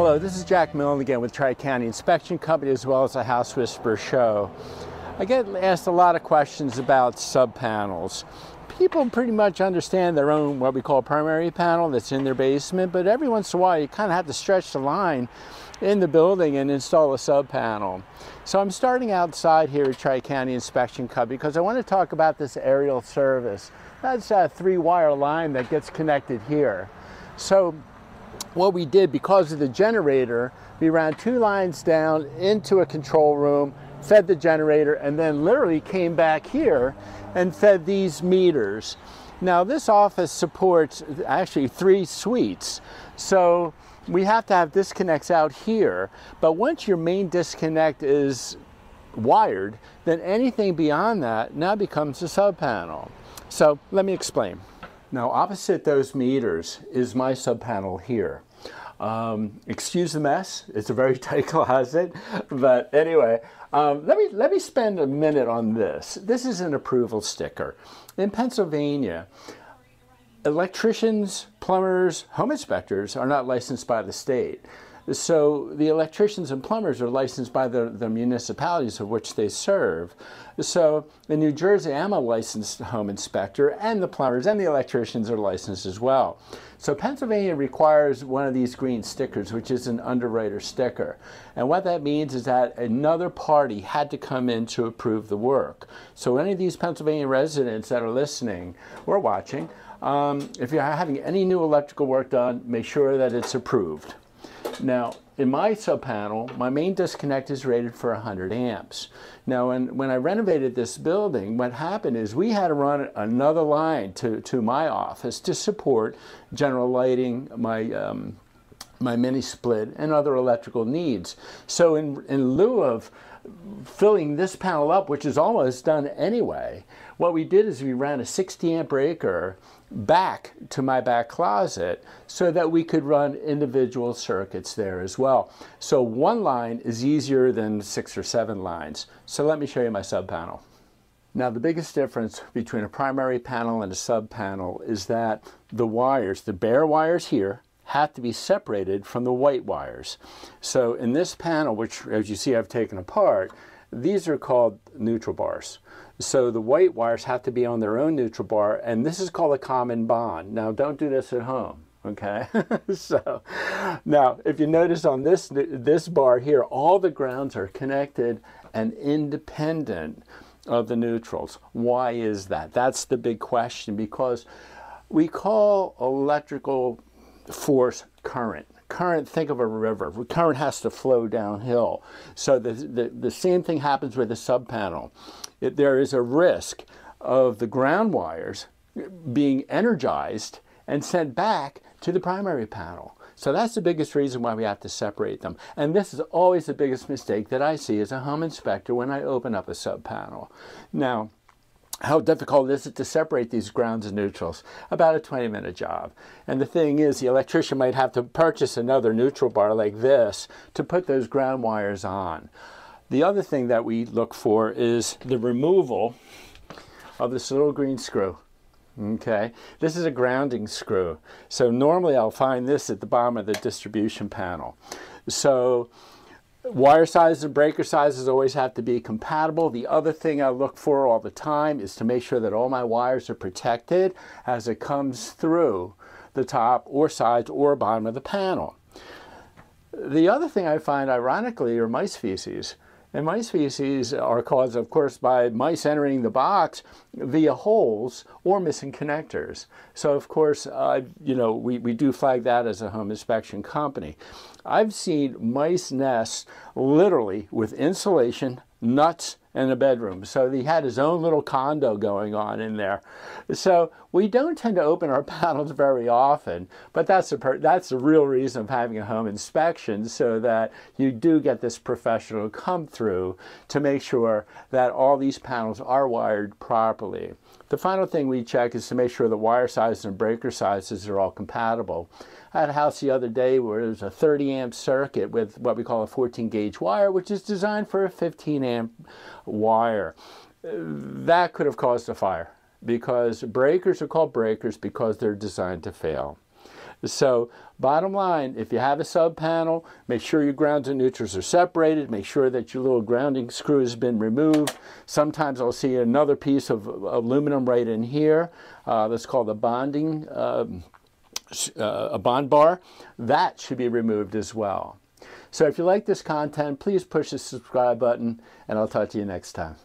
Hello, this is Jack Milne again with Tri-County Inspection Company as well as the House Whisperer Show. I get asked a lot of questions about sub panels. People pretty much understand their own what we call primary panel that's in their basement, but every once in a while you kind of have to stretch the line in the building and install a sub panel. So I'm starting outside here at Tri-County Inspection Company because I want to talk about this aerial service. That's a three wire line that gets connected here. So what we did because of the generator, we ran two lines down into a control room, fed the generator, and then literally came back here and fed these meters. Now this office supports actually three suites. So we have to have disconnects out here, but once your main disconnect is wired, then anything beyond that now becomes a sub panel. So let me explain. Now opposite those meters is my sub panel here. Um, excuse the mess. It's a very tight closet, but anyway, um, let me let me spend a minute on this. This is an approval sticker. In Pennsylvania, electricians, plumbers, home inspectors are not licensed by the state. So the electricians and plumbers are licensed by the, the municipalities of which they serve. So in New Jersey, I'm a licensed home inspector, and the plumbers and the electricians are licensed as well. So Pennsylvania requires one of these green stickers, which is an underwriter sticker. And what that means is that another party had to come in to approve the work. So any of these Pennsylvania residents that are listening or watching, um, if you're having any new electrical work done, make sure that it's approved. Now, in my sub panel, my main disconnect is rated for 100 amps. Now, when, when I renovated this building, what happened is we had to run another line to, to my office to support general lighting, my um, my mini split and other electrical needs. So in, in lieu of filling this panel up, which is almost done anyway, what we did is we ran a 60 amp breaker back to my back closet so that we could run individual circuits there as well. So one line is easier than six or seven lines. So let me show you my sub panel. Now the biggest difference between a primary panel and a sub panel is that the wires, the bare wires here, have to be separated from the white wires. So in this panel, which as you see I've taken apart, these are called neutral bars. So the white wires have to be on their own neutral bar, and this is called a common bond. Now, don't do this at home, okay? so now, if you notice on this, this bar here, all the grounds are connected and independent of the neutrals. Why is that? That's the big question because we call electrical force current current, think of a river. Current has to flow downhill. So the, the, the same thing happens with a sub panel. It, there is a risk of the ground wires being energized and sent back to the primary panel. So that's the biggest reason why we have to separate them. And this is always the biggest mistake that I see as a home inspector when I open up a sub panel. Now, how difficult is it to separate these grounds and neutrals? About a 20 minute job. And the thing is, the electrician might have to purchase another neutral bar like this to put those ground wires on. The other thing that we look for is the removal of this little green screw. Okay, this is a grounding screw. So normally I'll find this at the bottom of the distribution panel. So Wire sizes and breaker sizes always have to be compatible. The other thing I look for all the time is to make sure that all my wires are protected as it comes through the top or sides or bottom of the panel. The other thing I find ironically are mice feces. And mice feces are caused, of course, by mice entering the box via holes or missing connectors. So, of course, uh, you know, we, we do flag that as a home inspection company. I've seen mice nests literally with insulation, nuts, and a bedroom. So he had his own little condo going on in there. So we don't tend to open our panels very often, but that's the, that's the real reason of having a home inspection so that you do get this professional come through to make sure that all these panels are wired properly. The final thing we check is to make sure the wire sizes and breaker sizes are all compatible. I had a house the other day where there's a 30 amp circuit with what we call a 14 gauge wire, which is designed for a 15 amp wire. That could have caused a fire because breakers are called breakers because they're designed to fail. So bottom line, if you have a sub panel, make sure your grounds and neutrals are separated. Make sure that your little grounding screw has been removed. Sometimes I'll see another piece of aluminum right in here. Uh, that's called a bonding, um, uh, a bond bar. That should be removed as well. So if you like this content, please push the subscribe button and I'll talk to you next time.